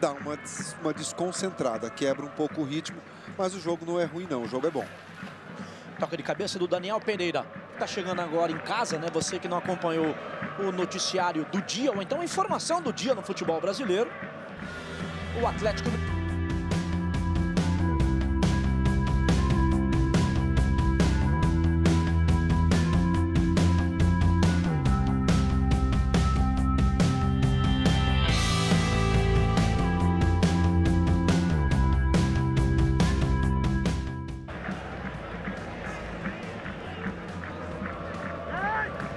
dá uma, uma desconcentrada, quebra um pouco o ritmo, mas o jogo não é ruim não, o jogo é bom. Toca de cabeça do Daniel Pereira. Tá chegando agora em casa, né? Você que não acompanhou o noticiário do dia, ou então a informação do dia no futebol brasileiro. O Atlético...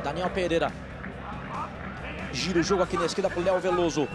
Daniel Pereira. Gira o jogo aqui na esquerda para o Léo Veloso.